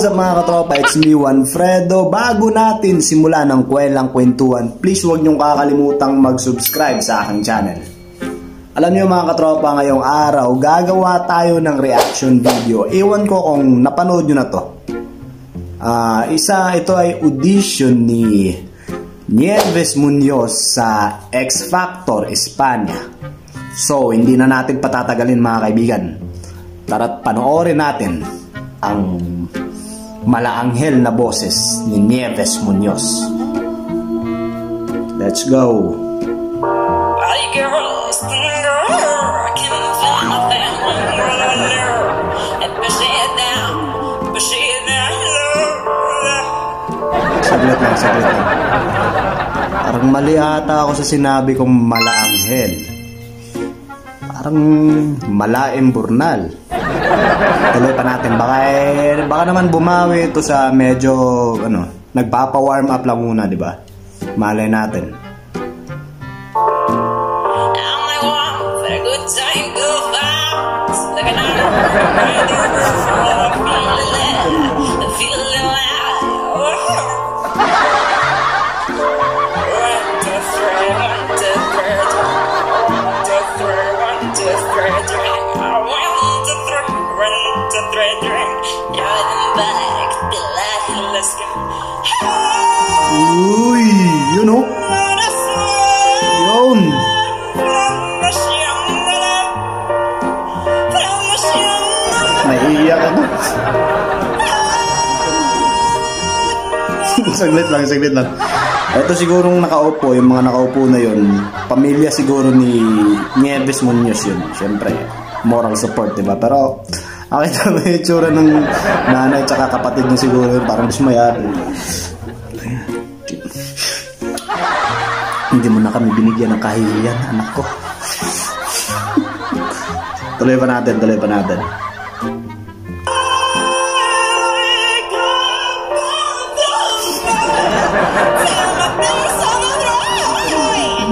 What's up mga katropa? It's me, Juan Fredo. Bago natin simula ng kwelang kwentuhan, please huwag niyong kakalimutang mag-subscribe sa aking channel. Alam niyo mga katropa, ngayong araw, gagawa tayo ng reaction video. Iwan ko kung napanood niyo na to. Uh, isa, ito ay audition ni Nieves Munoz sa X Factor, Espanya. So, hindi na natin patatagalin mga kaibigan. Tara't panoorin natin ang malaanghel na boses ni Nieves Munoz. Let's go! Ay, girls, I can feel nothing Saglit lang, saglit lang. Parang mali ata ako sa sinabi kong malaanghel. Parang malaim burnal. Tuloy pa natin. Baka, eh, baka naman bumawi ito sa medyo, ano, nagpapa-warm up lang muna, di ba? Malay natin. Good time, good vibes Like an hour, Uy! Yun oh! Yun! Naiiyak ako. saglit lang, saglit lang. Ito sigurong nakaupo, yung mga nakaupo na yun, pamilya siguro ni Nieves Munoz yun. Siyempre, moral support, di? Pero, nakita mo yung itsura ng nanay tsaka kapatid niya siguro yun, parang dismayado. Hindi mo na kami binigyan ng kahihiyan, anak ko. tuloy pa natin, tuloy pa natin.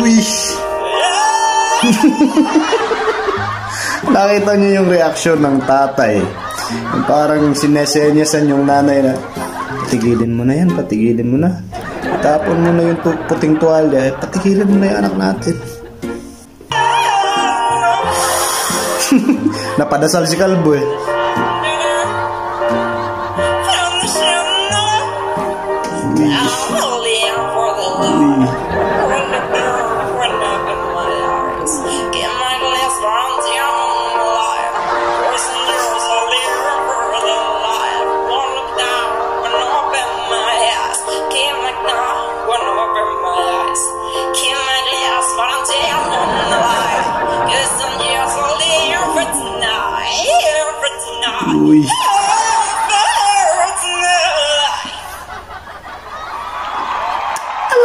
Wish! Nakita niyo yung reaksyon ng tatay. Parang sinesenyasan yung nanay na, patigilin mo na yan, patigilin mo na. Tapon mo na yung puting tuwalya, eh, patigilin mo na yung anak natin. Napadasal si Kalbo eh. Uy.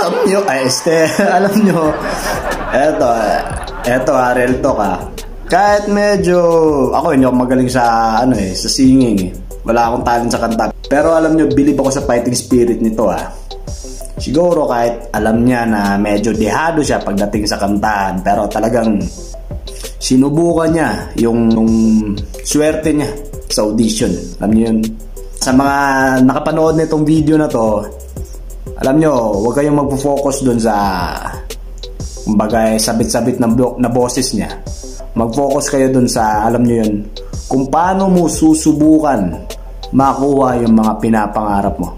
Alam nyo, ay este, alam nyo, eto, eto ha, real talk ha. Kahit medyo, ako hindi ako magaling sa, ano eh, sa singing eh. Wala akong talent sa kanta. Pero alam nyo, believe ako sa fighting spirit nito ha. Siguro kahit alam niya na medyo dehado siya pagdating sa kantahan. Pero talagang sinubukan niya yung, yung swerte niya sa audition. Alam niyo yun? Sa mga nakapanood nitong video na to, alam nyo, huwag kayong magpo-focus dun sa kumbaga eh, sabit-sabit na, blo- na boses niya. Mag-focus kayo dun sa, alam nyo yun, kung paano mo susubukan makuha yung mga pinapangarap mo.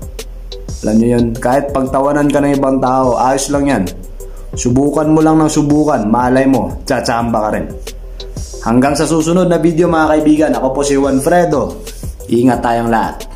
Alam nyo yun, kahit pagtawanan ka ng ibang tao, ayos lang yan. Subukan mo lang ng subukan, malay mo, tsatsamba ka rin. Hanggang sa susunod na video mga kaibigan, ako po si Juan Fredo. Ingat tayong lahat.